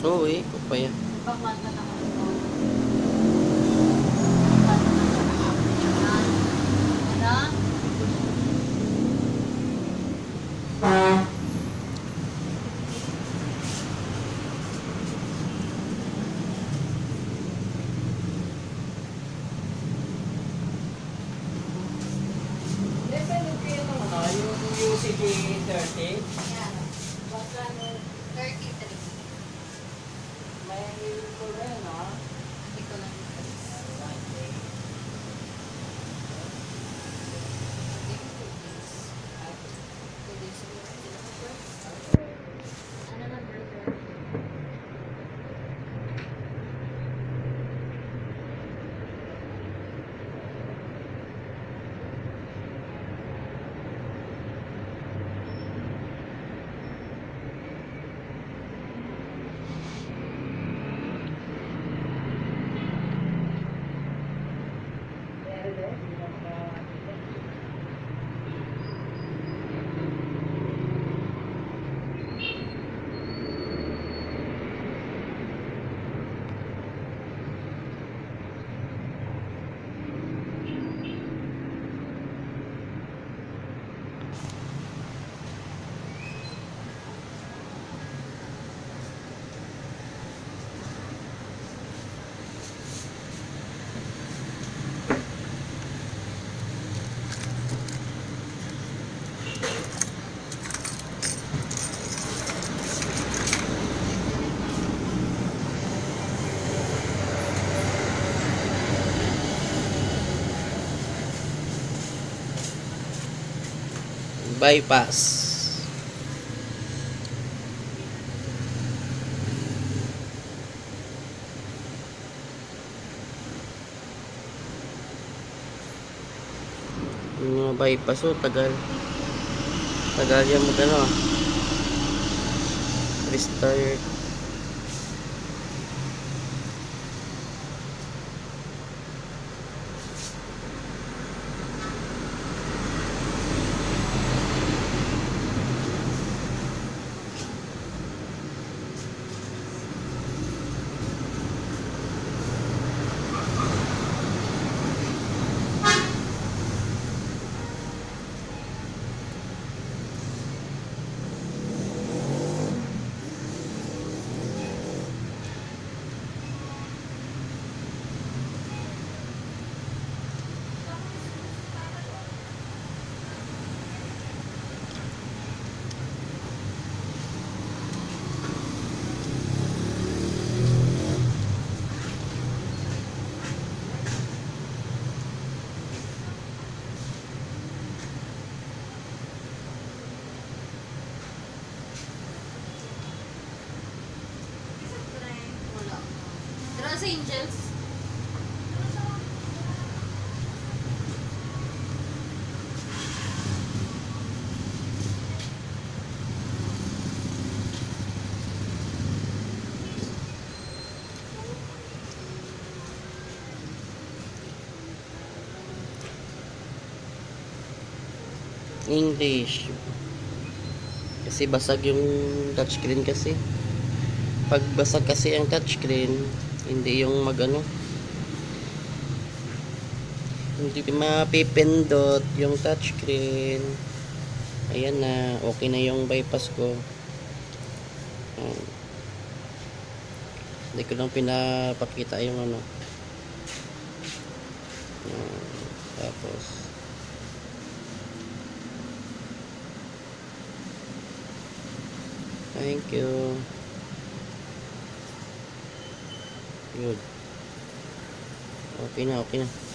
Oo, oh, eh. Kupaya. Yung UCD 30? Bypass. Yung mga bypass oh, tagal. Tagal yan mag ano ah. Restart. Sa Angels, English. Kasi basag yung touchscreen kasi. Pag basag kasi ang touchscreen, hindi yung magano. Hindi mapipindot yung touchscreen. Ayan na, okay na yung bypass ko. Hmm. Hindi ko lang pinapakita yung ano. Tapos, Thank you. Good. Okay na, okay na.